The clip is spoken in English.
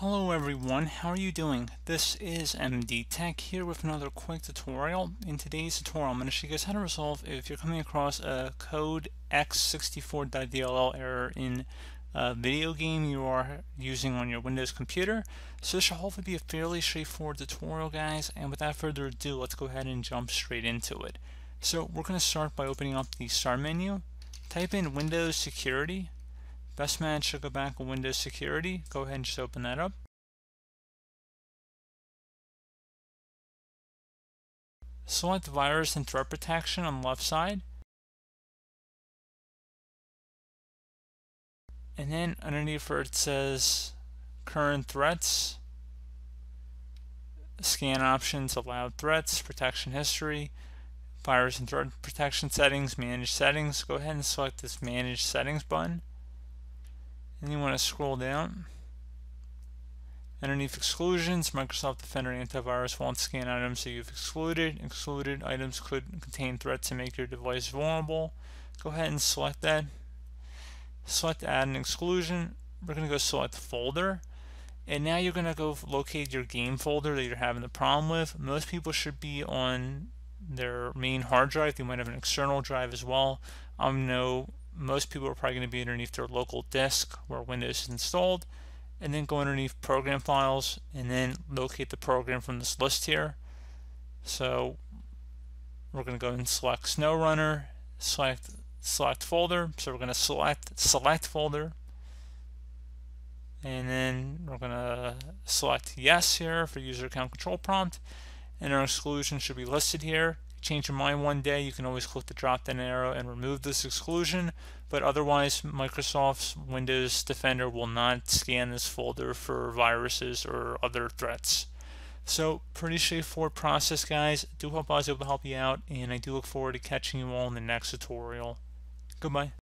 Hello everyone, how are you doing? This is MD Tech here with another quick tutorial. In today's tutorial, I'm going to show you guys how to resolve if you're coming across a code x64.dll error in a video game you are using on your Windows computer. So this should hopefully be a fairly straightforward tutorial guys, and without further ado, let's go ahead and jump straight into it. So we're going to start by opening up the start menu, type in Windows Security, Best match should go back on Windows Security. Go ahead and just open that up. Select Virus and Threat Protection on the left side. And then underneath where it says Current Threats, Scan Options, Allowed Threats, Protection History, Virus and Threat Protection Settings, Manage Settings. Go ahead and select this Manage Settings button. And you want to scroll down. Underneath exclusions, Microsoft Defender antivirus won't scan items that you've excluded. Excluded items could contain threats to make your device vulnerable. Go ahead and select that. Select add an exclusion. We're going to go select folder. And now you're going to go locate your game folder that you're having the problem with. Most people should be on their main hard drive. They might have an external drive as well. Um, I'm know most people are probably going to be underneath their local disk where Windows is installed and then go underneath program files and then locate the program from this list here. So we're going to go and select SnowRunner select select folder. So we're going to select select folder. And then we're going to select yes here for user account control prompt and our exclusion should be listed here change your mind one day, you can always click the drop down arrow and remove this exclusion. But otherwise, Microsoft's Windows Defender will not scan this folder for viruses or other threats. So pretty straightforward process, guys. Do hope I was able to help you out, and I do look forward to catching you all in the next tutorial. Goodbye.